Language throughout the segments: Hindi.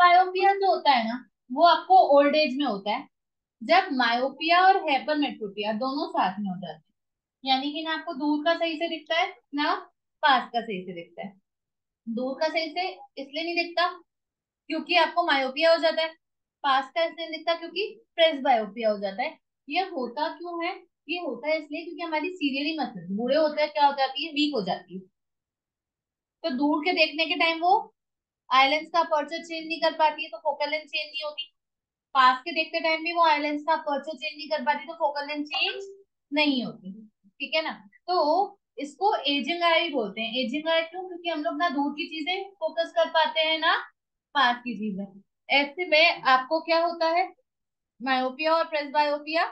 बायोपिया जो होता है ना वो आपको ओल्ड एज में होता है। जब मायोपिया और हाइपरमेट्रोपिया दोनों साथ में हो जाते हैं यानी कि ना आपको दूर का सही से दिखता है ना पास का सही से दिखता है। दूर का सही से इसलिए नहीं दिखता क्योंकि आपको मायोपिया हो जाता है। पास का इसलिए नहीं दिखता क्योंकि प्रेस बायोपिया हो जाता है। ये होता क्यों है? ये होता है इसलिए क्योंकि हमारी सीरियली मसल बूढ़े होते हैं क्या हो? जाती है वीक हो जाती है। तो दूर के देखने के टाइम वो आइलैंड्स का अपर्चर चेंज नहीं कर पाती है तो फोकल लेंथ चेंज नहीं होती। पास के देखते टाइम भी वो आइलैंड्स का अपर्चर चेंज नहीं कर पाती तो फोकल लेंथ चेंज नहीं होती। ठीक है ना? तो इसको एजिंग आई बोलते हैं। एजिंग आई क्यों? क्योंकि हम लोग ना दूर की चीज़ें फोकस कर पाते हैं ना, पास की चीज़ें। ऐसे में आपको क्या होता है? मायोपिया और प्रेस बायोपिया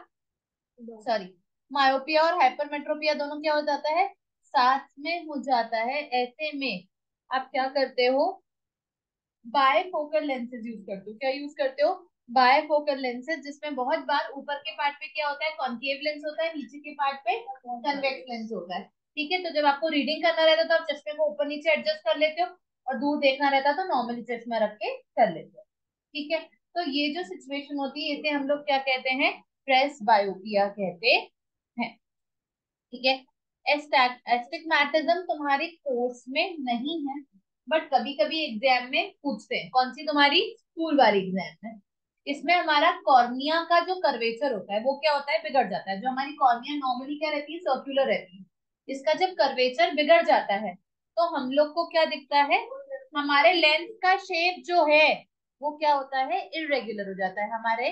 सॉरी मायोपिया और हाइपरमेट्रोपिया दोनों क्या हो जाता है? साथ में हो जाता है ऐसे में। आप क्या करते हो? बायफोकल लेंसेज यूज़ करते हो। क्या यूज़ करते हो? बायफोकल लेंसेज जिसमें बहुत बार ऊपर के पार्ट पे क्या होता है? कॉन्केव लेंस होता है, नीचे के पार्ट पे कन्वेक्स लेंस होता है। ठीक है? तो जब आपको रीडिंग करना रहता है तो आप चश्मे को ऊपर नीचे एडजस्ट कर लेते हो और दूर देखना रहता है तो नॉर्मली चश्मा रख के कर लेते हो। ठीक है? तो ये जो सिचुएशन होती है, इसे हम लोग क्या कहते हैं? प्रेस बायोपिया कहते हैं। ठीक है? एस्टिग्मेटिज्म तुम्हारे कोर्स में नहीं है बट कभी कभी एग्ज़ाम में पूछते हैं, कौन सी तुम्हारी स्कूल वाली एग्ज़ाम में इसमें हमारा कॉर्निया का जो कर्वेचर होता है, वो क्या होता है? बिगड़ जाता है। जो हमारी कॉर्निया नॉर्मली क्या रहती है? सर्कुलर रहती है। इसका जब कर्वेचर बिगड़ जाता है तो हम लोग को क्या दिखता है? हमारे लेंस का शेप जो है, वो क्या होता है? इरेगुलर हो जाता है हमारे।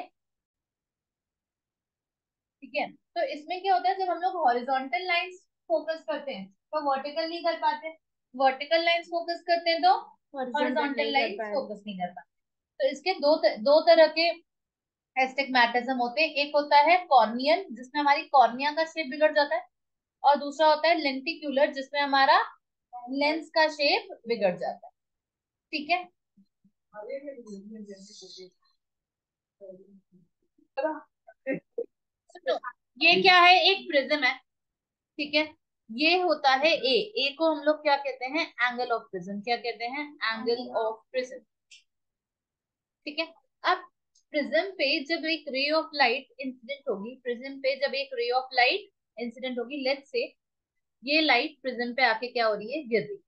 ठीक है? तो इसमें क्या होता है? जब हम लोग हॉरिजॉन्टल लाइंस फोकस करते हैं। तो वर्टिकल नहीं कर पाते। वर्टिकल लाइन फोकस करते हैं तो हॉरिजॉन्टल लाइंस फोकस नहीं कर पाते। तो इसके दो दो तरह के एस्टिग्मेटिज्म होते हैं। एक होता है कॉर्नियल जिसमें हमारी कॉर्निया का शेप बिगड़ जाता है और दूसरा होता है लेंटिक्यूलर जिसमें हमारा लेंस का शेप बिगड़ जाता है। ठीक है? तो ये क्या है? एक प्रिज्म है। ठीक है? ये होता है ए ए को हम लोग क्या कहते हैं? एंगल ऑफ़ प्रिज्म क्या कहते हैं? एंगल ऑफ़ प्रिज्म ठीक है? अब प्रिज्म पे जब एक रे ऑफ़ लाइट इंसिडेंट होगी प्रिज्म पे जब एक रे ऑफ़ लाइट इंसिडेंट होगी लेट्स से ये लाइट प्रिज्म पे आके क्या हो रही है? गिर रही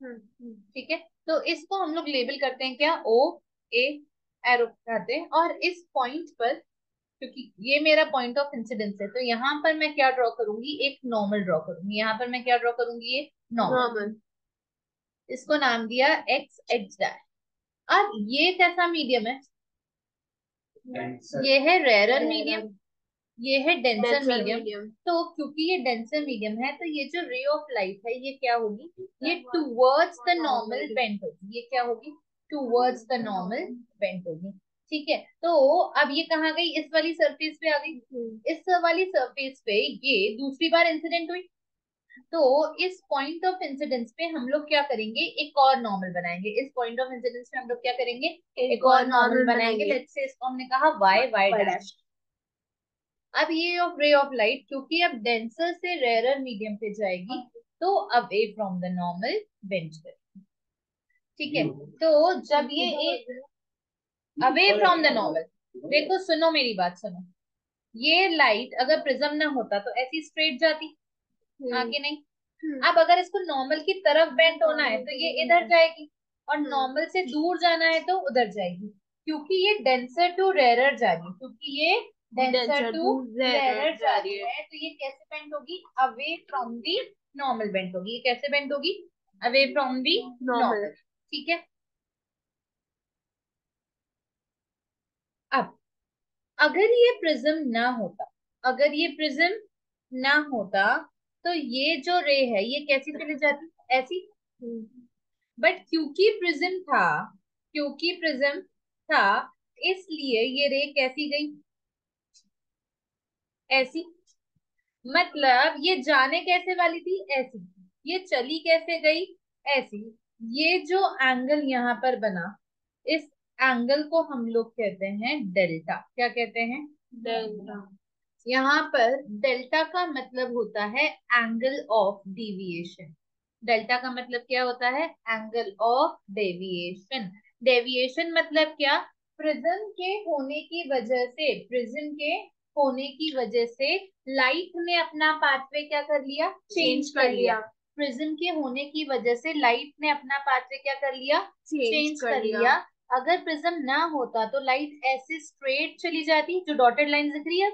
हम्म, ठीक है? तो इसको हम लोग लेबल करते हैं क्या? ओ ए एरो कहते हैं। और इस पॉइंट पर क्योंकि ये मेरा पॉइंट ऑफ़ इंसिडेंस है तो यहाँ पर मैं क्या ड्रॉ करूँगी? एक नॉर्मल ड्रॉ करूँगी। यहाँ पर मैं क्या ड्रॉ करूँगी? ये नॉर्मल इसको नाम दिया एक्स एक्स डैश अब ये कैसा मीडियम है? ये है रेरर मीडियम ये है डेंसर मीडियम तो क्योंकि ये डेंसर मीडियम है तो ये जो रे ऑफ़ लाइट है ये क्या होगी? ये टूवर्ड्स द नॉर्मल बेंट होगी। ये क्या होगी? टूवर्ड्स द नॉर्मल बेंट होगी। ठीक है? तो अब ये कहा गई? इस वाली सरफेस पे आ गई। हम्म। इस वाली सरफेस पे ये दूसरी बार इंसिडेंट हुई। तो इस पॉइंट ऑफ़ इंसिडेंस पे हम लोग क्या करेंगे? एक और नॉर्मल बनाएँगे। इस पॉइंट ऑफ़ इंसिडेंस पे हम लोग क्या करेंगे? एक और नॉर्मल बनाएँगे। लेट्स से इसको हमने कहा वाई वाई डैश अब ये ऑफ़ रे ऑफ़ लाइट क्योंकि अब डेंसर से रेयर मीडियम पे जाएगी तो away from the normal bend ठीक है? तो जब ये एक अवे फ्रॉम द नॉर्मल देखो सुनो मेरी बात सुनो। ये लाइट अगर प्रिज्म ना होता तो ऐसी स्ट्रेट जाती। हम्म। आगे नहीं? हम्म। अब अगर इसको नॉर्मल की तरफ़ बेंट होना है तो ये इधर जाएगी। और नॉर्मल हम्म। से दूर जाना है तो उधर जाएगी। क्योंकि ये डेंसर टू रेयर जा रही है। क्योंकि ये डेंसर टू रेयर जा रही है। तो ये कैसे बेंट होगी? Away from the normal bent होगी। ये कैसे बेंट होगी? अवे फ्रॉम दी नॉर्मल ठीक है अब अगर ये प्रिज्म ना होता, अगर ये प्रिज्म ना होता तो ये जो रे है, ये कैसी चली जाती? ऐसी? बट क्योंकि प्रिज्म था, क्योंकि प्रिज्म था, इसलिए ये रे कैसी गई? ऐसी? मतलब ये जाने कैसे वाली थी? ऐसी। ये चली कैसे गई? ऐसी। ये जो एंगल यहाँ पर बना, इस एंगल को हम लोग कहते हैं डेल्टा क्या कहते हैं? डेल्टा यहाँ पर डेल्टा का मतलब होता है एंगल ऑफ़ डिविएशन डेल्टा का मतलब क्या होता है? एंगल ऑफ़ डेविएशन डेविएशन मतलब क्या? प्रिज्म के होने की वजह से प्रिज्म के होने की वजह से लाइट ने अपना पाथवे क्या कर लिया? चेंज कर लिया। प्रिज्म के होने की वजह से लाइट ने अपना पाथवे क्या कर लिया? चेंज कर लिया। अगर प्रिज्म ना होता तो लाइट ऐसे स्ट्रेट चली जाती जो डॉटेड लाइन दिख रही है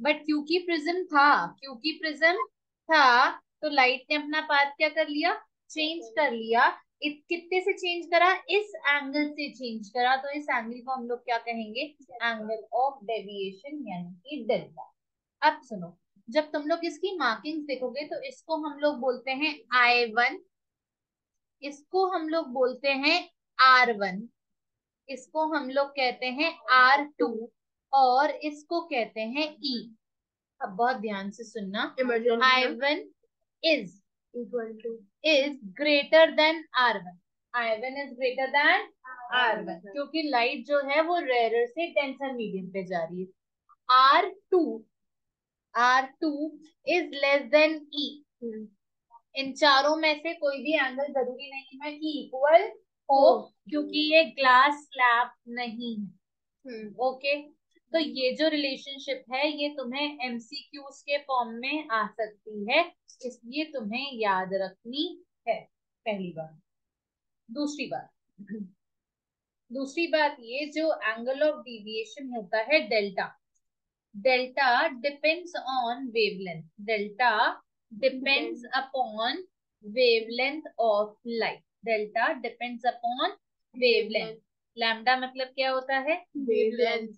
बट हम्म। क्योंकि प्रिज्म था क्योंकि प्रिज्म था तो लाइट ने अपना पाथ क्या कर लिया? चेंज कर लिया। कितने से चेंज करा? इस एंगल से चेंज करा। तो इस एंगल को हम लोग क्या कहेंगे? एंगल ऑफ़ डेविएशन यानी कि डेल्टा अब सुनो जब तुम लोग इसकी मार्किंग देखोगे तो इसको हम लोग बोलते हैं आई वन इसको हम लोग बोलते हैं आर वन इसको हम लोग कहते हैं आर टू और इसको कहते हैं ई e. अब बहुत ध्यान से सुनना। I one is equal to is greater than R one I one is greater than R one क्योंकि लाइट जो है वो रेयर से डेंसर मीडियम पे जा रही है। R two R two is less than E इन चारों में से कोई भी एंगल ज़रूरी नहीं है कि इक्वल हो क्योंकि ये ग्लास स्लैब नहीं है। Okay hmm. तो ये जो रिलेशनशिप है ये तुम्हें एमसीक्यूज के फॉर्म में आ सकती है। इसलिए तुम्हें याद रखनी है पहली बार दूसरी बात। दूसरी बात ये जो एंगल ऑफ़ डिविएशन होता है delta delta depends on wavelength delta depends upon wavelength of light delta depends upon wavelength. Lambda मतलब क्या होता है? वेवलेंथ।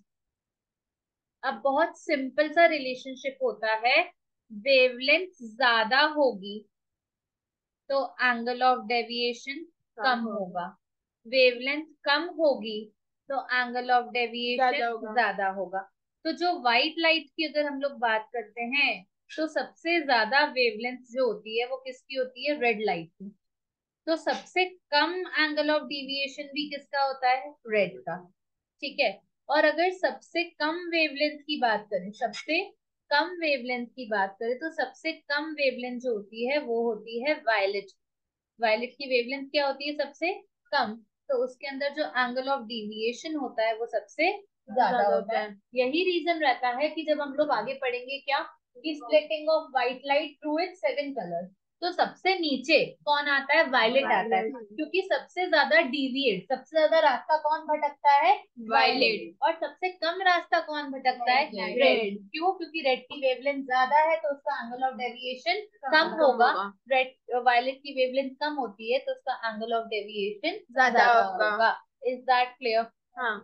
अब बहुत सिंपल सा रिलेशनशिप होता है। वेवलेंथ ज़्यादा होगी तो एंगल ऑफ़ डेविएशन कम होगा। वेवलेंथ कम होगी तो एंगल ऑफ़ डेविएशन ज़्यादा होगा। तो जो व्हाइट लाइट की अगर हम लोग बात करते हैं तो सबसे ज़्यादा वेवलेंथ जो होती है वो किसकी होती है? रेड लाइट की। तो सबसे कम एंगल ऑफ़ डिविएशन भी किसका होता है? रेड का। ठीक है? और अगर सबसे कम वेवलेंथ की बात करें सबसे कम वेवलेंथ की बात करें तो सबसे कम वेवलेंथ जो होती है वो होती है वायलेट वायलेट की वेवलेंथ क्या होती है सबसे कम? तो उसके अंदर जो एंगल ऑफ़ डिविएशन होता है वो सबसे ज़्यादा होता है। यही रीजन रहता है कि जब हम लोग आगे पढ़ेंगे क्या? Splitting of white light through it seven colour तो सबसे नीचे कौन आता है? वायलेट आता है क्योंकि सबसे ज़्यादा डिविएट सबसे ज़्यादा रास्ता कौन भटकता है? वायलेट और सबसे कम रास्ता कौन भटकता है? रेड क्यों? क्योंकि रेड की वेवलेंथ ज़्यादा है तो उसका एंगल ऑफ़ डेविएशन कम होगा। रेड वायलेट की वेवलेंथ कम होती है तो उसका एंगल ऑफ़ डेविएशन ज़्यादा होगा। इज़ दैट क्लियर हाँ।